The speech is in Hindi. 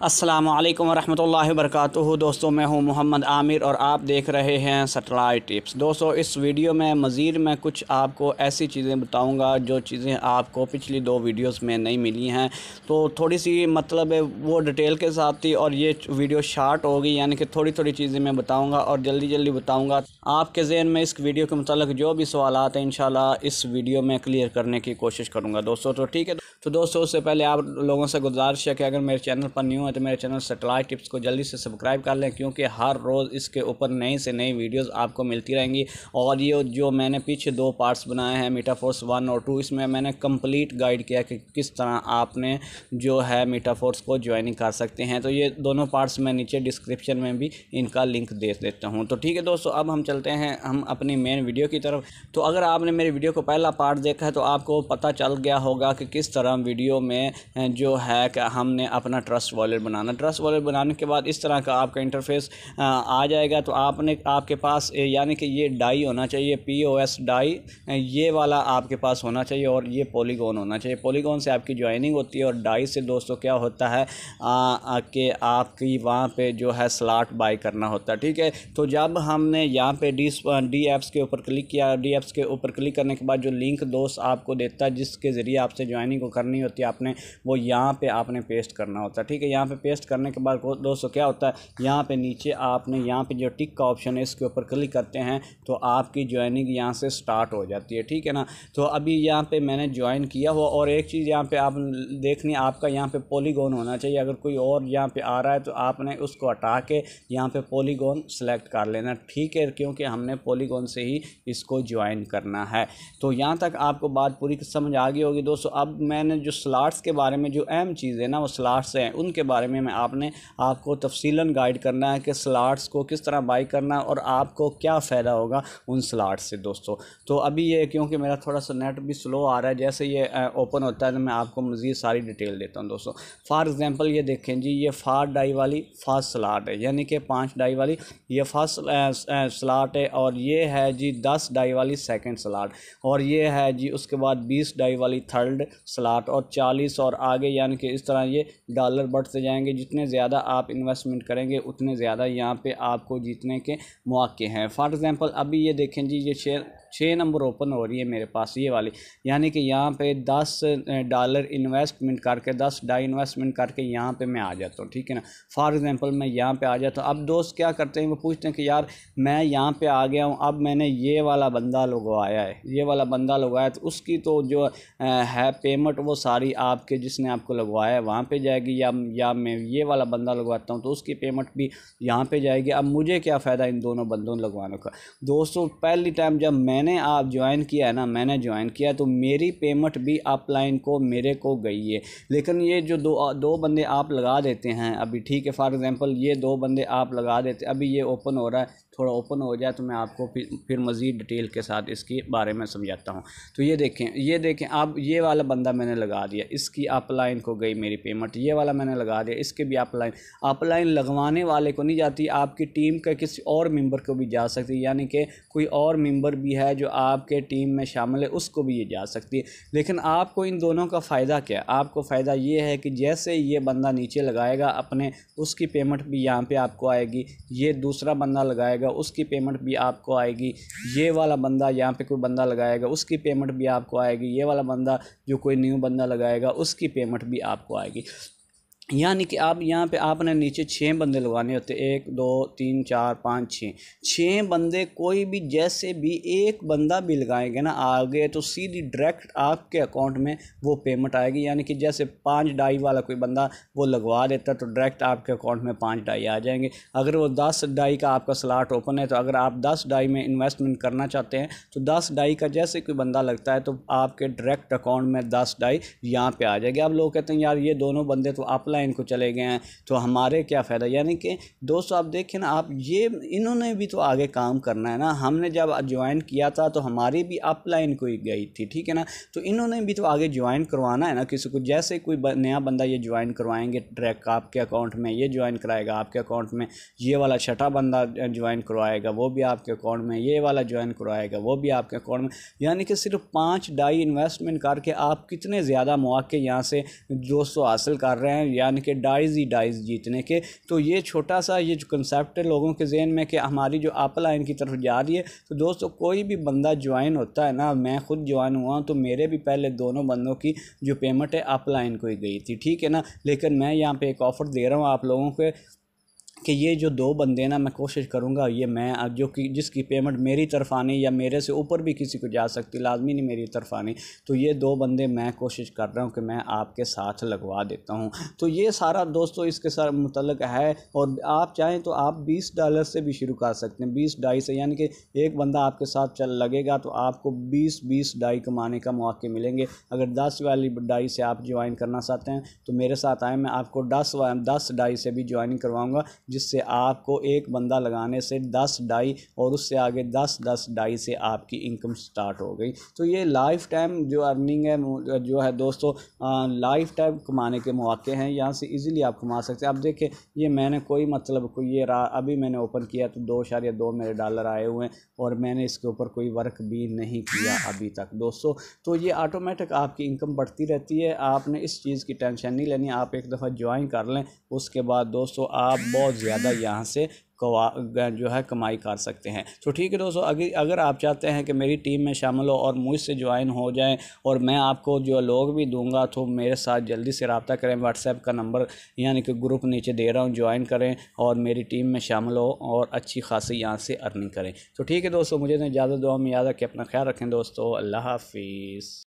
अस्सलाम वालेकुम रहमतुल्लाहि वबरकातुहू दोस्तों, मैं हूँ मोहम्मद आमिर और आप देख रहे हैं सैटेलाइट टिप्स दोस्तों, इस वीडियो में, मज़ीद मैं कुछ आपको ऐसी चीज़ें बताऊँगा, जो चीज़ें आपको पिछली दो वीडियोस में नहीं मिली हैं। तो थोड़ी सी मतलब वो डिटेल के साथ थी और ये वीडियो शार्ट होगी यानी कि थोड़ी थोड़ी चीज़ें मैं बताऊँगा और जल्दी जल्दी बताऊँगा। आपके जहन में इस वीडियो के मतलब जो भी सवाल हैं इन इस वीडियो में क्लियर करने की कोशिश करूँगा। दोस्तों तो ठीक है तो दोस्तों, उससे पहले आप लोगों से गुजारिश है कि अगर मेरे चैनल पर न्यू है तो मेरे चैनल सेटेलाइट टिप्स को जल्दी से सब्सक्राइब कर लें, क्योंकि हर रोज़ इसके ऊपर नई से नई वीडियोस आपको मिलती रहेंगी। और ये जो मैंने पीछे दो पार्ट्स बनाए हैं मीटाफोर्स वन और टू, इसमें मैंने कंप्लीट गाइड किया कि किस तरह आपने जो है मीटाफोर्स को ज्वाइनिंग कर सकते हैं। तो ये दोनों पार्ट्स मैं नीचे डिस्क्रिप्शन में भी इनका लिंक दे देता हूँ। तो ठीक है दोस्तों, अब हम चलते हैं, हम अपनी मेन वीडियो की तरफ़। तो अगर आपने मेरी वीडियो को पहला पार्ट देखा है तो आपको पता चल गया होगा कि किस तरह वीडियो में, जो है कि हमने अपना ट्रस्ट वॉलेट बनाना ट्रस्ट वॉलेट बनाने के बाद इस तरह का आपका इंटरफेस आ जाएगा। तो आपने, आपके पास यानी कि ये डाई होना चाहिए पी ओ एस डाई ये वाला आपके पास होना चाहिए और ये पॉलीगॉन होना चाहिए। पॉलीगॉन से आपकी ज्वाइनिंग होती है और डाई से दोस्तों क्या होता है कि आपकी वहाँ पे जो है स्लाट बाई करना होता है, ठीक है? तो जब हमने यहाँ पे डी डी एप्स के ऊपर क्लिक किया डी एप्स के ऊपर क्लिक करने के बाद जो लिंक दोस्त आपको देता है, जिसके ज़रिए आपसे ज्वाइनिंग को करनी होती है, आपने वो यहाँ पे आपने पेस्ट करना होता है, ठीक है? यहाँ पे पेस्ट करने के बाद दोस्तों क्या होता है? यहाँ पे नीचे आपने यहाँ पे जो टिक का ऑप्शन है, इसके ऊपर क्लिक करते हैं तो आपकी ज्वाइनिंग यहाँ से स्टार्ट हो जाती है, ठीक है ना? तो अभी यहाँ पे मैंने ज्वाइन किया हुआ, और एक चीज़ यहाँ पे आप देखनी, आपका यहाँ पे पॉलीगॉन होना चाहिए। अगर कोई और यहाँ पे आ रहा है तो आपने उसको हटा के यहाँ पे पॉलीगॉन सेलेक्ट कर लेना, ठीक है? क्योंकि हमने पॉलीगॉन से ही इसको ज्वाइन करना है। तो यहाँ तक आपको बात पूरी समझ आ गई होगी दोस्तों। अब मैंने जो स्लाट्स के बारे में जो अहम चीज़ है ना, वो स्लाट्स हैं, उनके बारे में मैं आपने आपको तफसीला गाइड करना है कि स्लाट्स को किस तरह बाई करना है और आपको क्या फ़ायदा होगा उन स्लाट्स से, दोस्तों। तो अभी ये क्योंकि मेरा थोड़ा सा नेट भी स्लो आ रहा है, जैसे ये ओपन होता है तो मैं आपको मज़ीद सारी डिटेल देता हूँ, दोस्तों। फॉर एग्ज़ाम्पल ये देखें जी, ये फार डाई वाली फास्ट स्लाट है, यानी कि पाँच डाई वाली, ये फ़र्स्ट स्लाट है और ये है जी दस डाई वाली सेकेंड स्लाट और ये है जी उसके बाद बीस डाई वाली थर्ड स्लाट और चालीस और आगे, यानी कि इस तरह ये डॉलर बढ़ते जाएँगे, जितने ज़्यादा आप इन्वेस्टमेंट करेंगे, उतने ज़्यादा यहाँ पे आपको जीतने के मौके हैं। फॉर एग्ज़ाम्पल अभी ये देखें जी, ये शेयर छः नंबर ओपन हो रही है मेरे पास, ये वाली। यानी कि यहाँ पे दस डॉलर इन्वेस्टमेंट करके, दस डाई इन्वेस्टमेंट करके यहाँ पे मैं आ जाता हूँ, ठीक है ना? फॉर एग्ज़ाम्पल मैं यहाँ पे आ जाता हूँ। अब दोस्त क्या करते हैं, वो पूछते हैं कि यार, मैं यहाँ पे आ गया हूँ, अब मैंने ये वाला बंदा लगवाया है, ये वाला बंदा लगवाया तो उसकी तो जो है पेमेंट वो सारी आपके जिसने आपको लगवाया है, वहाँ पर जाएगी, या या मैं ये वाला बंदा लगवाता हूँ तो उसकी पेमेंट भी यहाँ पे जाएगी। अब मुझे क्या फ़ायदा इन दोनों बंदों लगवाने का? दोस्तों, पहली टाइम जब मैंने आप ज्वाइन किया है ना, मैंने ज्वाइन किया तो मेरी पेमेंट भी अपलाइन को, मेरे को गई है। लेकिन ये जो दो दो बंदे आप लगा देते हैं, अभी ठीक है फॉर एग्ज़ाम्पल ये दो बंदे आप लगा देते, अभी ये ओपन हो रहा है थोड़ा ओपन हो जाए तो मैं आपको फिर फिर मज़ीद डिटेल के साथ इसके बारे में समझाता हूँ। तो ये देखें ये देखें अब ये वाला बंदा मैंने लगा दिया, इसकी अपलाइन को गई मेरी पेमेंट, ये वाला मैंने लगा दिया, इसके भी अपलाइन अपलाइन लगवाने वाले को नहीं जाती, आपकी टीम का किसी और मेंबर को भी जा सकती है, यानी कि कोई और मेंबर भी है जो आपके टीम में शामिल है, उसको भी ये जा सकती है। लेकिन आपको इन दोनों का फ़ायदा क्या आपको फ़ायदा ये है कि जैसे ये बंदा नीचे लगाएगा, अपने उसकी पेमेंट भी यहाँ पर आपको आएगी, ये दूसरा बंदा लगाएगा उसकी पेमेंट भी आपको आएगी। ये वाला बंदा यहाँ पे कोई बंदा लगाएगा, उसकी पेमेंट भी आपको आएगी। ये वाला बंदा जो कोई न्यू बंदा लगाएगा, उसकी पेमेंट भी आपको आएगी। यानी कि आप यहाँ पे आपने नीचे छः बंदे लगाने होते, एक, दो, तीन, चार, पाँच छः छः बंदे कोई भी जैसे भी एक बंदा भी लगाएँगे ना आगे तो सीधी डायरेक्ट आपके अकाउंट में वो पेमेंट आएगी। यानी कि जैसे पाँच डाई वाला कोई बंदा वो लगवा देता तो डायरेक्ट आपके अकाउंट में पाँच डाई आ जाएँगे। अगर वो दस डाई का आपका स्लाट ओपन है तो अगर आप दस डाई में इन्वेस्टमेंट करना चाहते हैं तो दस डाई का जैसे कोई बंदा लगता है तो आपके डायरेक्ट अकाउंट में दस डाई यहाँ पर आ जाएगी। अब लोग कहते हैं, यार, ये दोनों बंदे तो अपलाइन लाइन को चले गए हैं तो हमारे क्या फ़ायदा? यानी कि दोस्तों, आप देखें ना, आप ये, इन्होंने भी तो आगे काम करना है ना। हमने जब ज्वाइन किया था तो हमारी भी अप लाइन कोई गई थी, ठीक है ना? तो इन्होंने भी तो आगे ज्वाइन करवाना है ना किसी को। जैसे कोई नया बंदा ये ज्वाइन करवाएँगे ट्रैक आपके अकाउंट में, ये ज्वाइन कराएगा आपके अकाउंट में, ये वाला छठा बंदा ज्वाइन करवाएगा, वो भी आपके अकाउंट में, ये वाला ज्वाइन करवाएगा, वो भी आपके अकाउंट में। यानी कि सिर्फ़ पाँच डाई इन्वेस्टमेंट करके आप कितने ज़्यादा मौके यहाँ से दोस्तों हासिल कर रहे हैं यानी कि डाइज ही डाइज जीतने के। तो ये छोटा सा ये जो कंसेप्ट है लोगों के जहन में कि हमारी जो आप लाइन की तरफ़ जा रही है तो दोस्तों कोई भी बंदा ज्वाइन होता है ना, मैं खुद ज्वाइन हुआ तो मेरे भी पहले दोनों बंदों की जो पेमेंट है अप लाइन को ही गई थी, ठीक है ना? लेकिन मैं यहाँ पर एक ऑफ़र दे रहा हूँ आप लोगों के कि ये जो दो बंदे ना, मैं कोशिश करूँगा ये मैं जो कि जिसकी पेमेंट मेरी तरफ़ आनी या मेरे से ऊपर भी किसी को जा सकती, लाजमी नहीं मेरी तरफ़ आनी तो ये दो बंदे मैं कोशिश कर रहा हूँ कि मैं आपके साथ लगवा देता हूँ। तो ये सारा दोस्तों इसके साथ मुतलक है और आप चाहें तो आप बीस डॉलर से भी शुरू कर सकते हैं, बीस डाई से, यानी कि एक बंदा आपके साथ चल लगेगा तो आपको बीस बीस डाई कमाने का मौके मिलेंगे। अगर दस वाली डाई से आप ज्वाइन करना चाहते हैं तो मेरे साथ आए, मैं आपको दस दस डाई से भी ज्वाइनिंग करवाऊँगा जिससे आपको एक बंदा लगाने से दस डाई और उससे आगे दस दस डाई से आपकी इनकम स्टार्ट हो गई। तो ये लाइफ टाइम जो अर्निंग है जो है दोस्तों लाइफ टाइम कमाने के मौके हैं। यहाँ से इजीली आप कमा सकते हैं। अब देखें ये मैंने कोई मतलब कोई ये अभी मैंने ओपन किया तो दो या दो मेरे डॉलर आए हुए हैं और मैंने इसके ऊपर कोई वर्क भी नहीं किया अभी तक। दोस्तों तो ये ऑटोमेटिक आपकी इनकम बढ़ती रहती है। आपने इस चीज़ की टेंशन नहीं लेनी। आप एक दफ़ा ज्वाइन कर लें। उसके बाद दोस्तों, आप बहुत ज़्यादा यहाँ से जो है कमाई कर सकते हैं। तो ठीक है दोस्तों, अगर अगर आप चाहते हैं कि मेरी टीम में शामिल हो और मुझसे ज्वाइन हो जाएँ और मैं आपको जो लोग भी दूँगा तो मेरे साथ जल्दी से रबता करें। व्हाट्सएप का नंबर यानी कि ग्रुप नीचे दे रहा हूँ, ज्वाइन करें और मेरी टीम में शामिल हो और अच्छी खासी यहाँ से अर्निंग करें। तो ठीक है दोस्तों, मुझे इजाज़त दो में याद रखें, अपना ख्याल रखें दोस्तों। अल्लाह हाफिज़।